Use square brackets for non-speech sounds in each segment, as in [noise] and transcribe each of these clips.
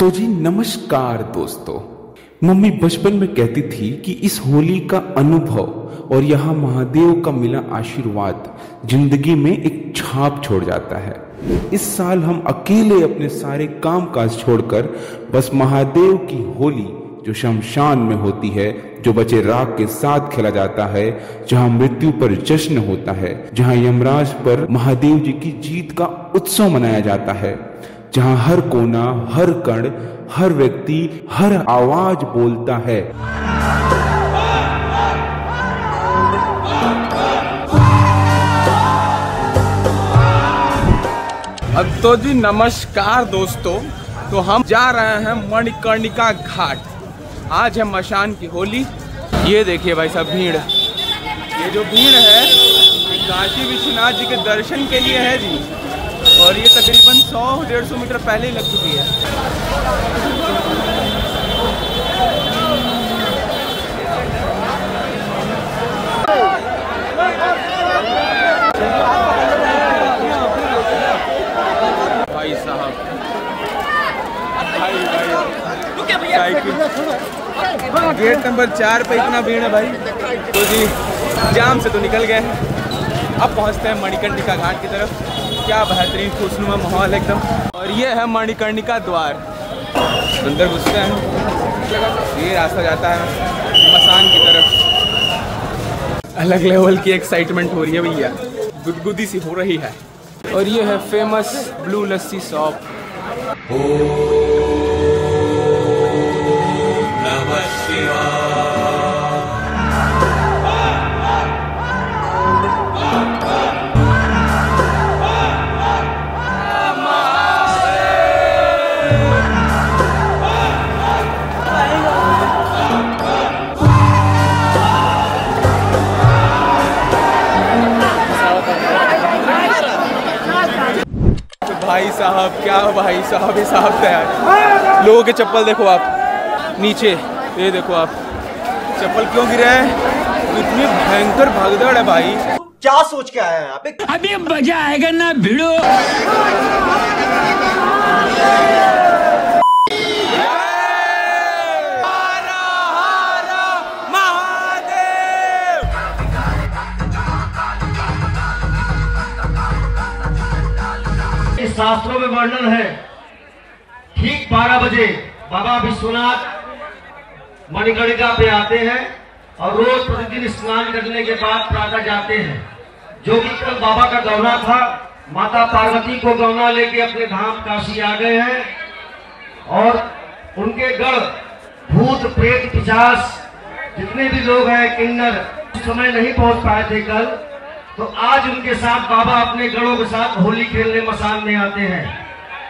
तो जी नमस्कार दोस्तों। मम्मी बचपन में कहती थी कि इस होली का अनुभव और यहाँ महादेव का मिला आशीर्वाद ज़िंदगी में एक छाप छोड़ जाता है। इस साल हम अकेले अपने सारे काम काज छोड़कर बस महादेव की होली, जो शमशान में होती है, जो बचे राग के साथ खेला जाता है, जहाँ मृत्यु पर जश्न होता है, जहाँ यमराज पर महादेव जी की जीत का उत्सव मनाया जाता है। जहाँ हर कोना, हर कण, हर व्यक्ति, हर आवाज़ बोलता है। तो जी, नमस्कार दोस्तों। तो हम जा रहे हैं मणिकर्णिका घाट। आज है मशान की होली। ये देखिए भाई साहब, भीड़। ये जो भीड़ है काशी विश्वनाथ जी के दर्शन के लिए है जी। और ये तकरीबन 100 डेढ़ सौ मीटर पहले ही लग चुकी है। भाई साहब। भाई भाई। गेट नंबर चार पे इतना भीड़ है भाई। तो जी, जाम से तो निकल गए। अब पहुँचते हैं मणिकंडिका घाट की तरफ़। क्या बेहतरीन खुशनुमा माहौल एकदम। और ये है मणिकर्णिका द्वार। अंदर घुसते हैं। ये रास्ता जाता है मसान की तरफ़। अलग लेवल की एक्साइटमेंट हो रही है भैया। गुदगुदी सी हो रही है। और ये है फ़ेमस ब्लू लस्सी शॉप साहब क्या भाई साहब ये साहब तैयार लोगों के चप्पल देखो आप नीचे ये देखो आप। चप्पल क्यों गिरे हैं? इतनी भयंकर भगदड़ है भाई। क्या सोच के आया है यहाँ अभी मज़ा आएगा ना भिड़ो। 12 बजे बाबा विश्वनाथ मणिकर्णिका पे आते हैं और रोज प्रतिदिन स्नान करने के बाद प्रातः जाते हैं। जो कि कल बाबा का दौरा था, माता पार्वती को गौना लेके अपने धाम काशी आ गए हैं और उनके गढ़, भूत, प्रेत, पिशाच, जितने भी लोग हैं, किन्नर समय नहीं पहुँच पाए थे कल। तो आज उनके साथ बाबा अपने गढ़ों के साथ होली खेलने मसान में आते हैं।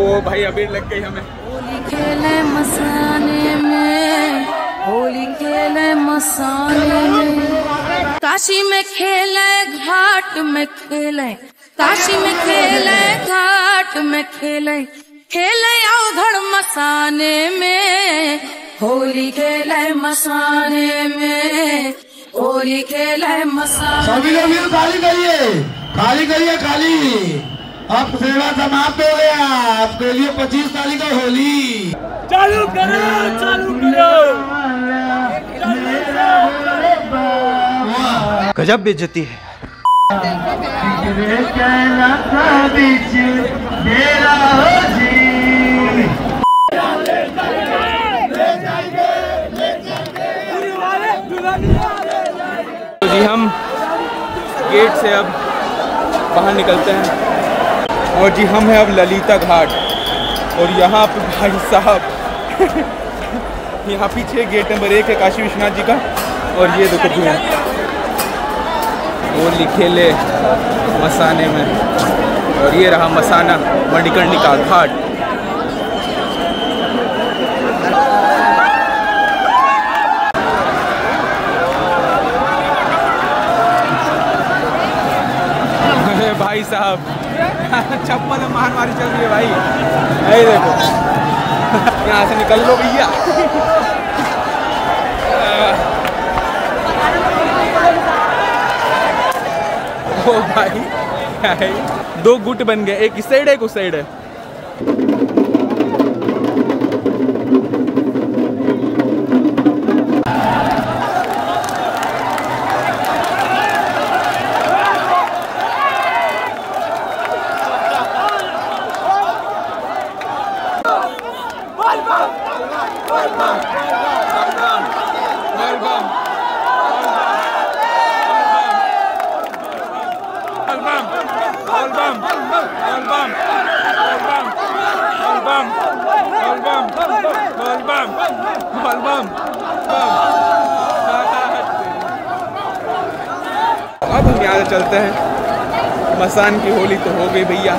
ओ भाई अबीर लग गई हमें। होली खेले मसाने में होली खेले मसाने में। काशी में खेले घाट में खेले काशी में खेले घाट में खेले खेले अवघड़ मसाने में। होली खेले मसाने में होली खेले मसाने सभी ज़मीन खाली करिए खाली करिए खाली। अब सेवा समाप्त हो गया। आपके लिए पच्चीस तारीख को होली। चालू करो चालू करो। गजब बेइज्जती है। तो जी हम गेट से अब बाहर निकलते हैं। और जी, हम हैं अब ललिता घाट। और यहाँ पे भाई साहब, यहाँ पीछे गेट नंबर एक है काशी विश्वनाथ जी का। और ये देखो भीड़ होली खेले मसाने में। और ये रहा मसाना मणिकर्णिका घाट। [laughs] भाई साहब चप्पल मार मारी चल रही है भाई। यही देखो। [laughs] यहाँ से निकल लो भैया। [laughs] ओ भाई दो गुट बन गए, एक इस साइड है, एक उस साइड है। अब हम यहाँ चलते हैं। मसान की होली तो हो गई भैया।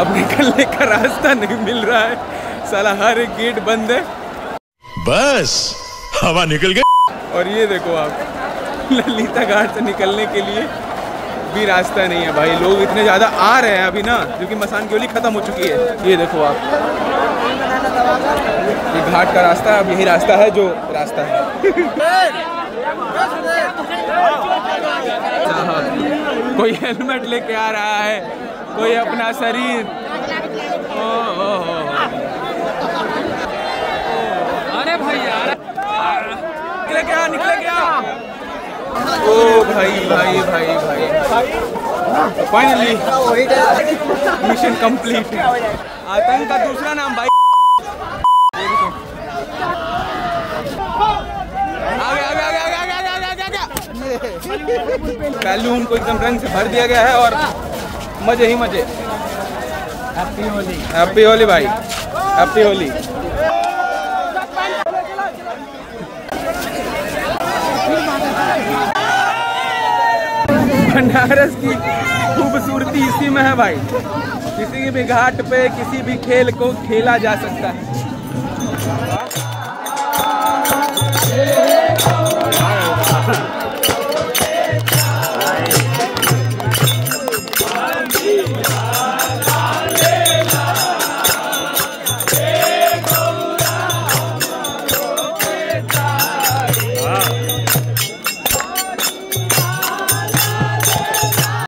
अब निकलने का रास्ता नहीं मिल रहा है। साला हर एक गेट बंद है। बस हवा निकल गई। और ये देखो आप ललिता घाट से निकलने के लिए भी रास्ता नहीं है भाई। लोग इतने ज़्यादा आ रहे हैं अभी ना क्योंकि मसान की होली ख़त्म हो चुकी है। ये देखो आप ये घाट का रास्ता है अब यही रास्ता है जो रास्ता है हाँ, कोई हेलमेट लेके आ रहा है कोई अपना शरीर। ओ, ओ, ओ, निकले क्या निकले क्या? ओ भाई भाई भाई भाई। फाइनली मिशन कंप्लीट आतंक का दूसरा नाम भाई। बैलून को एकदम रंग से भर दिया गया है और मज़े ही मज़े। हैप्पी होली हैप्पी होली भाई। हैप्पी होली बनारस की खूबसूरती इसी में है भाई किसी भी घाट पे, किसी भी खेल को खेला जा सकता है Yeah.